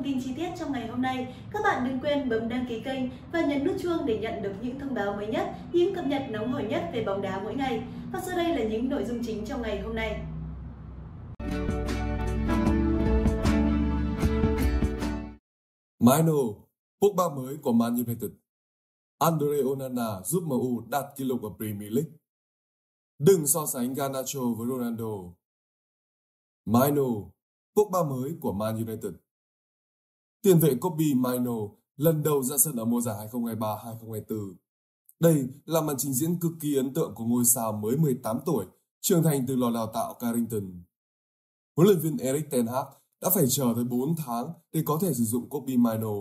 thông tin chi tiết trong ngày hôm nay, các bạn đừng quên bấm đăng ký kênh và nhấn nút chuông để nhận được những thông báo mới nhất, những cập nhật nóng hổi nhất về bóng đá mỗi ngày. Và sau đây là những nội dung chính trong ngày hôm nay. Mino, ba mới của Man United. Andre Onana giúp MU đạt kỷ lục ở Premier League. Đừng so sánh Garnacho với Ronaldo. Mino, ba mới của Man United. Tiền vệ Kobe Mino lần đầu ra sân ở mùa giải 2023-2024. Đây là màn trình diễn cực kỳ ấn tượng của ngôi sao mới 18 tuổi, trưởng thành từ lò đào tạo Carrington. Huấn luyện viên Eric Ten Hag đã phải chờ tới 4 tháng để có thể sử dụng Kobe Mino.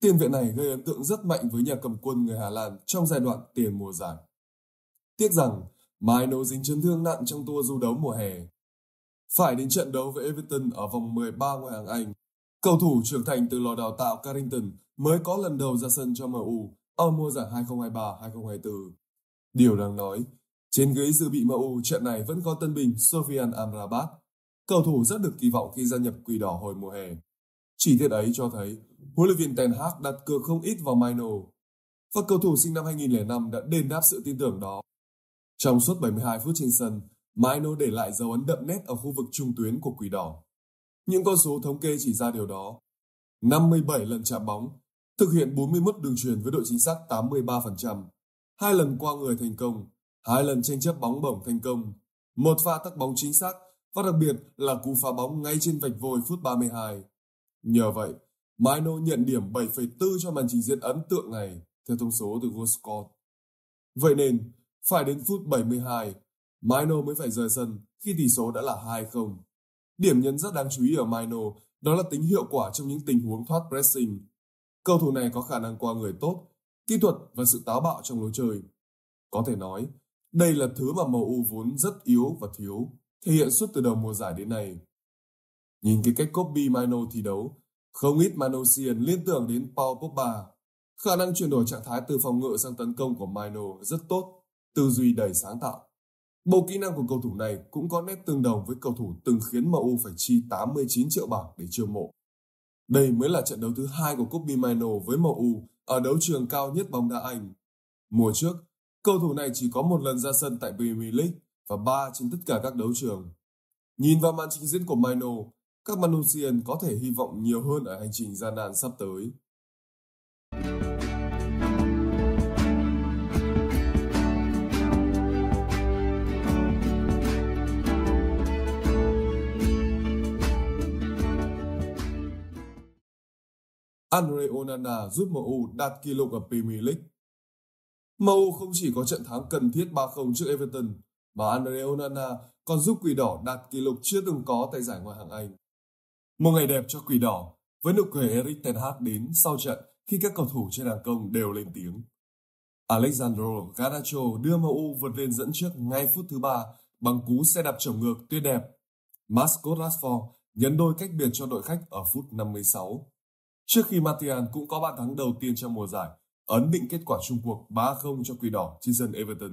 Tiền vệ này gây ấn tượng rất mạnh với nhà cầm quân người Hà Lan trong giai đoạn tiền mùa giải. Tiếc rằng, Mino dính chấn thương nặng trong tour du đấu mùa hè. Phải đến trận đấu với Everton ở vòng 13 ngoại hạng Anh, cầu thủ trưởng thành từ lò đào tạo Carrington mới có lần đầu ra sân cho MU ở mùa giải 2023-2024. Điều đáng nói, trên ghế dự bị MU trận này vẫn có tân binh Sofian Amrabat, cầu thủ rất được kỳ vọng khi gia nhập Quỷ Đỏ hồi mùa hè. Chỉ tiết ấy cho thấy huấn luyện viên Ten Hag đặt cược không ít vào Mino và cầu thủ sinh năm 2005 đã đền đáp sự tin tưởng đó. Trong suốt 72 phút trên sân, Mino để lại dấu ấn đậm nét ở khu vực trung tuyến của Quỷ Đỏ. Những con số thống kê chỉ ra điều đó. 57 lần chạm bóng, thực hiện 41 đường truyền với độ chính xác 83%, hai lần qua người thành công, hai lần tranh chấp bóng bổng thành công, một pha tắc bóng chính xác và đặc biệt là cú phá bóng ngay trên vạch vôi phút 32. Nhờ vậy, Mino nhận điểm 7,4 cho màn trình diễn ấn tượng này, theo thông số từ GoScore. Vậy nên, phải đến phút 72, Mino mới phải rời sân khi tỷ số đã là 2-0. Điểm nhấn rất đáng chú ý ở Mino đó là tính hiệu quả trong những tình huống thoát pressing. Cầu thủ này có khả năng qua người tốt, kỹ thuật và sự táo bạo trong lối chơi. Có thể nói, đây là thứ mà MU vốn rất yếu và thiếu, thể hiện suốt từ đầu mùa giải đến nay. Nhìn cái cách copy Mino thi đấu, không ít Manosian liên tưởng đến Paul Pogba. Khả năng chuyển đổi trạng thái từ phòng ngự sang tấn công của Mino rất tốt, tư duy đầy sáng tạo. Bộ kỹ năng của cầu thủ này cũng có nét tương đồng với cầu thủ từng khiến MU phải chi 89 triệu bảng để chiêu mộ. Đây mới là trận đấu thứ hai của Kobe Mino với MU ở đấu trường cao nhất bóng đá Anh. Mùa trước, cầu thủ này chỉ có một lần ra sân tại Premier League và ba trên tất cả các đấu trường. Nhìn vào màn trình diễn của Mino, các Manusian có thể hy vọng nhiều hơn ở hành trình gian nan sắp tới. Andre Onana giúp MU đạt kỷ lục ở Premier League. MU không chỉ có trận thắng cần thiết 3-0 trước Everton, mà Andre Onana còn giúp Quỷ Đỏ đạt kỷ lục chưa từng có tại giải Ngoại hạng Anh. Một ngày đẹp cho Quỷ Đỏ, với nụ cười Eric Ten Hag đến sau trận khi các cầu thủ trên hàng công đều lên tiếng. Alexandro Garnacho đưa MU vượt lên dẫn trước ngay phút thứ ba bằng cú xe đạp chổng ngược tuyệt đẹp. Mascot Rashford nhấn đôi cách biệt cho đội khách ở phút 56. Trước khi Martial cũng có bàn thắng đầu tiên trong mùa giải, ấn định kết quả chung cuộc 3-0 cho Quỷ Đỏ trên sân Everton.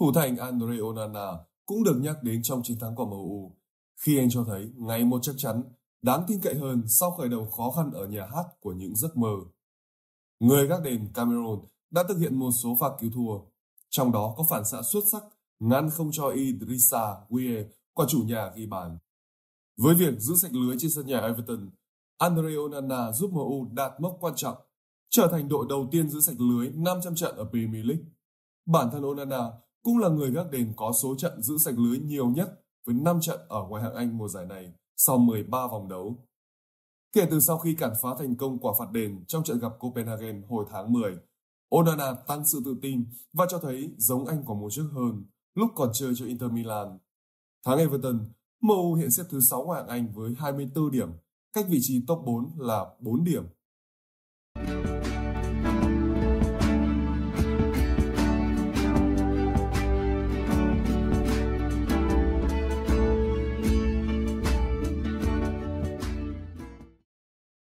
Thủ thành Andre Onana cũng được nhắc đến trong chiến thắng của MU, khi anh cho thấy ngày một chắc chắn, đáng tin cậy hơn sau khởi đầu khó khăn ở nhà hát của những giấc mơ. Người gác đền Cameron đã thực hiện một số pha cứu thua, trong đó có phản xạ xuất sắc ngăn không cho Idrissa Gueye, quả chủ nhà ghi bàn. Với việc giữ sạch lưới trên sân nhà Everton, Andre Onana giúp MU đạt mốc quan trọng, trở thành đội đầu tiên giữ sạch lưới 500 trận ở Premier League. Bản thân Onana cũng là người gác đền có số trận giữ sạch lưới nhiều nhất với 5 trận ở ngoại hạng Anh mùa giải này sau 13 vòng đấu. Kể từ sau khi cản phá thành công quả phạt đền trong trận gặp Copenhagen hồi tháng 10, Onana tăng sự tự tin và cho thấy giống anh của mùa trước hơn lúc còn chơi cho Inter Milan. Tháng Everton, MU hiện xếp thứ 6 ngoại hạng Anh với 24 điểm cách vị trí top 4 là 4 điểm.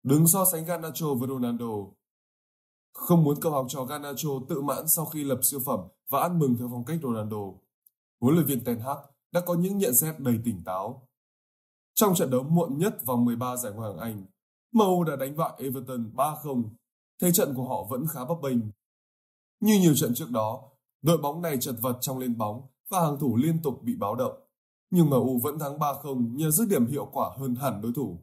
đứng so sánh Garnacho với Ronaldo. Không muốn cầu học trò Garnacho tự mãn sau khi lập siêu phẩm và ăn mừng theo phong cách Ronaldo. Huấn luyện viên Ten Hag đã có những nhận xét đầy tỉnh táo trong trận đấu muộn nhất vòng 13 giải Ngoại hạng Anh, MU đã đánh bại Everton 3-0, thế trận của họ vẫn khá bấp bênh. Như nhiều trận trước đó, đội bóng này chật vật trong lên bóng và hàng thủ liên tục bị báo động. Nhưng MU vẫn thắng 3-0 nhờ dứt điểm hiệu quả hơn hẳn đối thủ.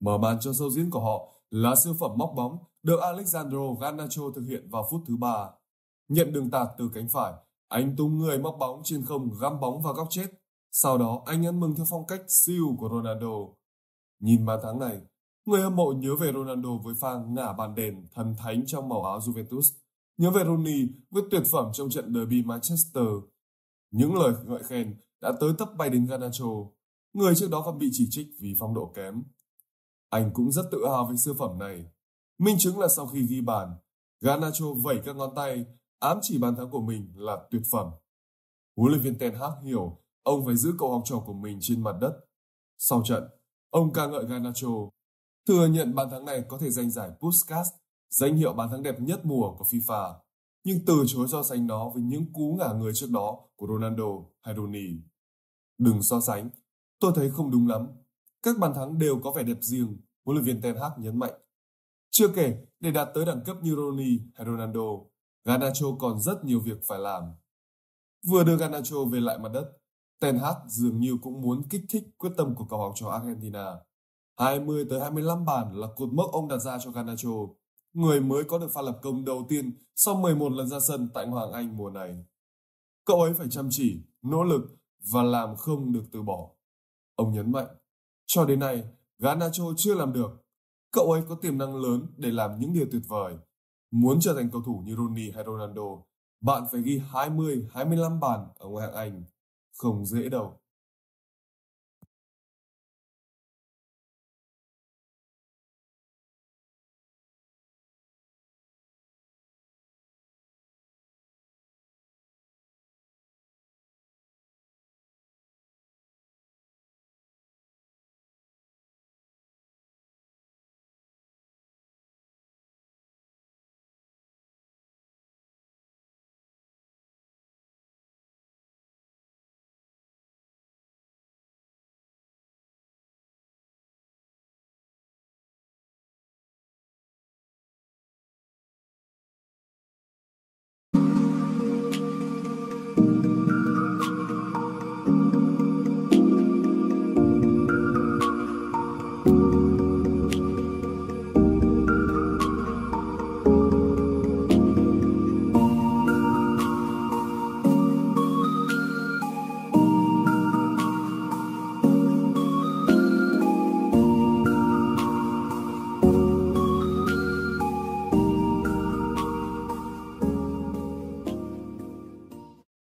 Mở màn cho sâu diễn của họ là siêu phẩm móc bóng được Alexandro Garnacho thực hiện vào phút thứ ba. Nhận đường tạt từ cánh phải, anh tung người móc bóng trên không găm bóng vào góc chết. Sau đó anh ăn mừng theo phong cách siêu của Ronaldo. Nhìn bàn thắng này, người hâm mộ nhớ về Ronaldo với pha ngả bàn đền thần thánh trong màu áo Juventus. Nhớ về Rooney với tuyệt phẩm trong trận derby Manchester. Những lời ngợi khen đã tới tấp bay đến Garnacho. Người trước đó còn bị chỉ trích vì phong độ kém. Anh cũng rất tự hào về siêu phẩm này. Minh chứng là sau khi ghi bàn, Garnacho vẩy các ngón tay, ám chỉ bàn thắng của mình là tuyệt phẩm. Huấn luyện viên Ten Hag hiểu ông phải giữ cậu học trò của mình trên mặt đất. Sau trận, ông ca ngợi Garnacho, thừa nhận bàn thắng này có thể giành giải Puskas, danh hiệu bàn thắng đẹp nhất mùa của FIFA, nhưng từ chối so sánh nó với những cú ngả người trước đó của Ronaldo hay Rooney. Đừng so sánh, tôi thấy không đúng lắm. Các bàn thắng đều có vẻ đẹp riêng, huấn luyện viên Ten Hag nhấn mạnh. Chưa kể, để đạt tới đẳng cấp như Rooney hay Ronaldo, Garnacho còn rất nhiều việc phải làm. Vừa đưa Garnacho về lại mặt đất, Ten Hag dường như cũng muốn kích thích quyết tâm của cầu học trò Argentina. 20 tới 25 bàn là cột mốc ông đặt ra cho Garnacho, người mới có được pha lập công đầu tiên sau 11 lần ra sân tại Hoàng Anh mùa này. Cậu ấy phải chăm chỉ, nỗ lực và làm không được từ bỏ. Ông nhấn mạnh, cho đến nay, Garnacho chưa làm được. Cậu ấy có tiềm năng lớn để làm những điều tuyệt vời. Muốn trở thành cầu thủ như Rooney hay Ronaldo, bạn phải ghi 20, 25 bàn ở ngoại hạng Anh. Không dễ đâu.